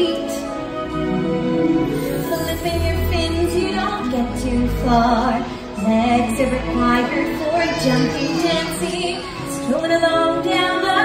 feet. Flipping your fins, you don't get too far. Legs are required for jumping, dancing, strolling along down the